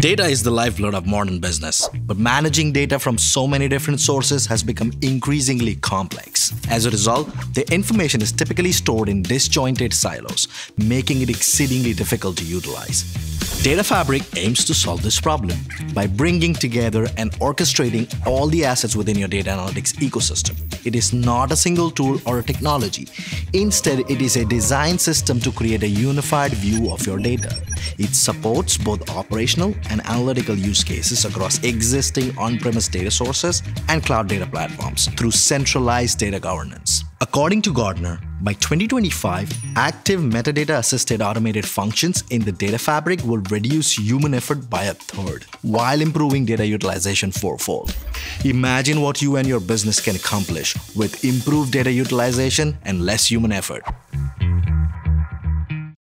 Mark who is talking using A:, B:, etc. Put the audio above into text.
A: Data is the lifeblood of modern business, but managing data from so many different sources has become increasingly complex. As a result, the information is typically stored in disjointed silos, making it exceedingly difficult to utilize. Data Fabric aims to solve this problem by bringing together and orchestrating all the assets within your data analytics ecosystem. It is not a single tool or a technology. Instead, it is a design system to create a unified view of your data. It supports both operational and analytical use cases across existing on-premise data sources and cloud data platforms through centralized data governance. According to Gartner, by 2025, active metadata assisted automated functions in the data fabric will reduce human effort by a third while improving data utilization fourfold. Imagine what you and your business can accomplish with improved data utilization and less human effort.